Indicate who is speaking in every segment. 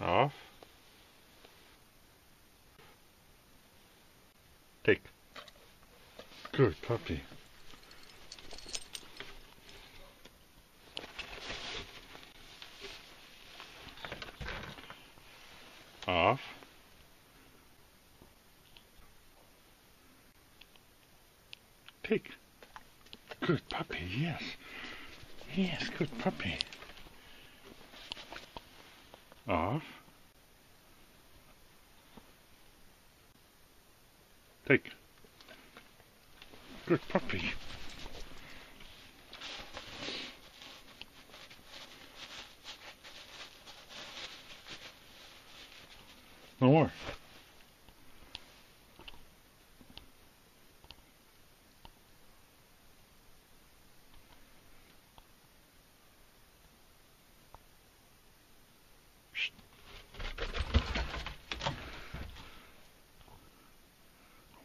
Speaker 1: off, take. Good puppy. Off. Take. Good puppy, yes. Yes, good puppy. Off. Take. Good puppy. No more.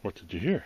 Speaker 1: What did you hear?